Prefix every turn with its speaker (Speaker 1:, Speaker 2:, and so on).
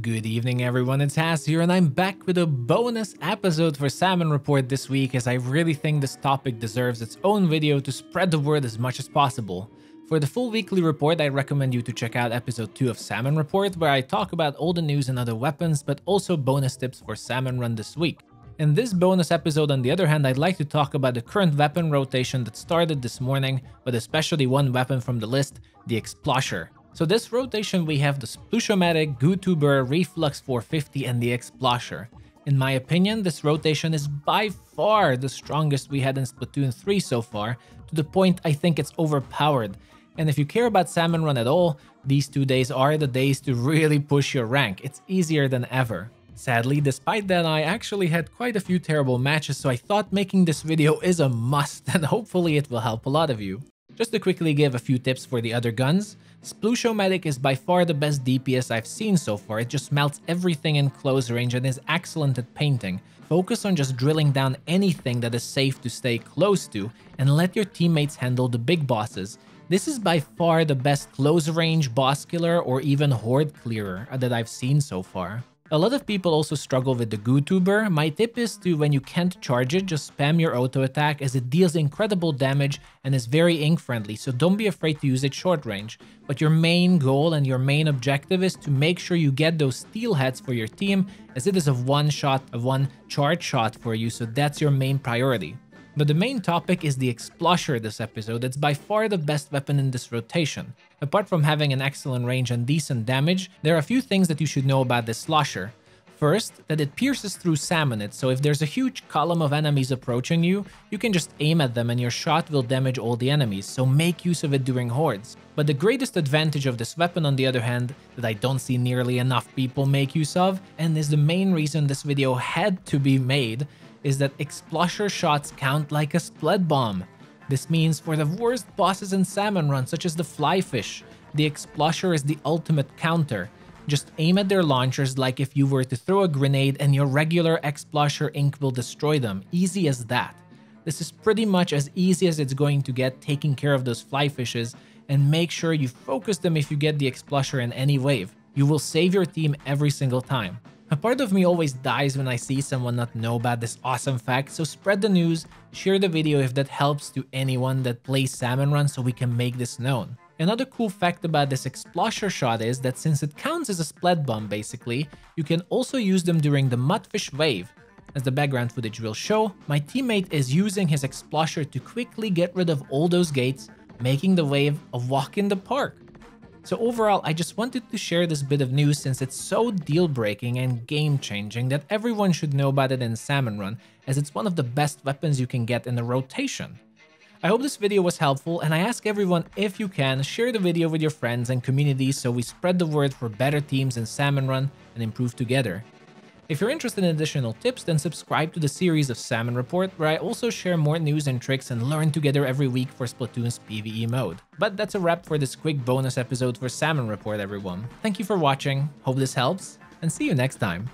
Speaker 1: Good evening everyone, it's Has here and I'm back with a bonus episode for Salmon Report this week as I really think this topic deserves its own video to spread the word as much as possible. For the full weekly report, I recommend you to check out episode 2 of Salmon Report where I talk about all the news and other weapons but also bonus tips for Salmon Run this week. In this bonus episode, on the other hand, I'd like to talk about the current weapon rotation that started this morning, but especially one weapon from the list, the Explosher. So this rotation we have the Sploosh-o-matic, Gootuber, Reef-Lux 450 and the Explosher. In my opinion, this rotation is by far the strongest we had in Splatoon 3 so far, to the point I think it's overpowered. And if you care about Salmon Run at all, these two days are the days to really push your rank. It's easier than ever. Sadly, despite that, I actually had quite a few terrible matches, so I thought making this video is a must and hopefully it will help a lot of you. Just to quickly give a few tips for the other guns, Sploosh-o-matic is by far the best DPS I've seen so far, it just melts everything in close range and is excellent at painting. Focus on just drilling down anything that is safe to stay close to, and let your teammates handle the big bosses. This is by far the best close range boss killer or even horde clearer that I've seen so far. A lot of people also struggle with the Gootuber. My tip is to, when you can't charge it, just spam your auto attack as it deals incredible damage and is very ink friendly, so don't be afraid to use it short range. But your main goal and your main objective is to make sure you get those Steelheads for your team as it is a one shot, a one charge shot for you, so that's your main priority. But the main topic is the Explosher this episode, it's by far the best weapon in this rotation. Apart from having an excellent range and decent damage, there are a few things that you should know about this slosher. First, that it pierces through salmonids, so if there's a huge column of enemies approaching you, you can just aim at them and your shot will damage all the enemies, so make use of it during hordes. But the greatest advantage of this weapon on the other hand, that I don't see nearly enough people make use of, and is the main reason this video had to be made, is that Explosher shots count like a Splat Bomb. This means for the worst bosses in Salmon Run, such as the Flyfish, the Explosher is the ultimate counter. Just aim at their launchers like if you were to throw a grenade and your regular Explosher ink will destroy them, easy as that. This is pretty much as easy as it's going to get taking care of those Flyfishes, and make sure you focus them if you get the Explosher in any wave. You will save your team every single time. A part of me always dies when I see someone not know about this awesome fact, so spread the news, share the video if that helps to anyone that plays Salmon Run so we can make this known. Another cool fact about this Explosher shot is that since it counts as a Splat Bomb basically, you can also use them during the Mudmouth wave. As the background footage will show, my teammate is using his Explosher to quickly get rid of all those gates, making the wave a walk in the park. So overall, I just wanted to share this bit of news since it's so deal-breaking and game-changing that everyone should know about it in Salmon Run, as it's one of the best weapons you can get in the rotation. I hope this video was helpful and I ask everyone if you can, share the video with your friends and community so we spread the word for better teams in Salmon Run and improve together. If you're interested in additional tips, then subscribe to the series of Salmon Report, where I also share more news and tricks and learn together every week for Splatoon's PvE mode. But that's a wrap for this quick bonus episode for Salmon Report, everyone. Thank you for watching, hope this helps, and see you next time.